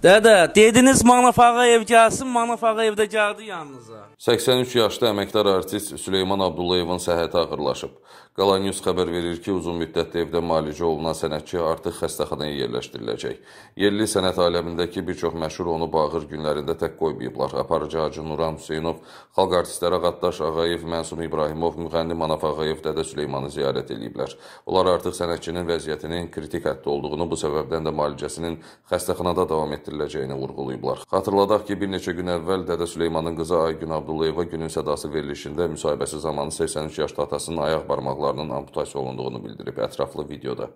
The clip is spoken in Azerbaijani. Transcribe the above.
Dədə, dediniz Manaf Ağayev gəlsin, Manaf Ağayev də gəldi yanınıza. 83 yaşlı əməkdar artist Süleyman Abdullayevin səhhəti ağırlaşıb. Qalan News xəbər verir ki, uzun müddətli evdə müalicə olunan sənətçi artıq xəstəxanaya yerləşdiriləcək. Yerli sənət aləmindəki bir çox məşhur onu bağır günlərində tək qoymayıblar. Aparıcı Hacı Nuran Hüseynov, xalq artistləri Ağaddaş Ağayev, Mənsum İbrahimov, müğənni Manaf Ağayev Dədə Süleymanı ziyarət ediblər. Onlar artıq sənətçinin vəziyyətinin kritik həddə olduğunu, bu səbəbdən də müalicəsinin xəstəxanada davam etdiriləcəyini vurğulayıblar. Xatırladaq ki, bir neçə gün əvvəl Dədə Süleymanın qızı Aygün Abdullayeva günün sədası verilişində müsahibəsi zamanı 83 yaşlı atasının ayaq barmaqlarının amputasiya olunduğunu bildirib ətraflı videoda.